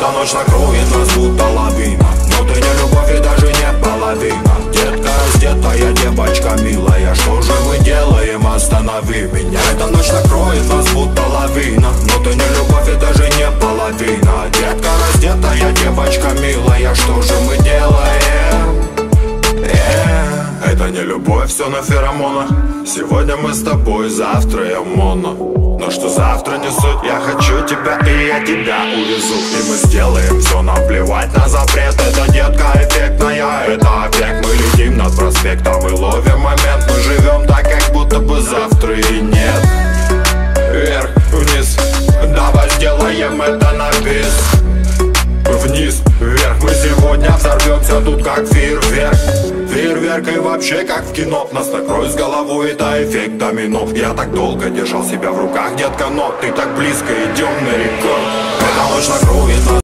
Эта ночь накроет нас будто лавина. Но ты не любовь и даже не половина. Детка раздетая, девочка милая Что же мы делаем, останови меня. Эта ночь накроет нас будто лавина. Но ты не любовь и даже не половина. Детка раздетая, девочка милая Что же Это не любовь, все на феромонах. Сегодня мы с тобой, завтра я моно. Но что завтра не суть, я хочу тебя и я тебя увезу. И мы сделаем все, нам плевать на запрет. Это детка эффектная, это объект. Мы летим над проспектом и ловим момент. Мы живем так, как будто бы завтра и нет. Вверх, вниз, давай сделаем это на бис. Вниз, вверх, мы сегодня взорвемся тут как фейерверк И вообще как в кино. Нас накроет с головой, это эффект домино. Я так долго держал себя в руках, детка, но Ты так близко, идем на рекорд. Эта ночь накроет нас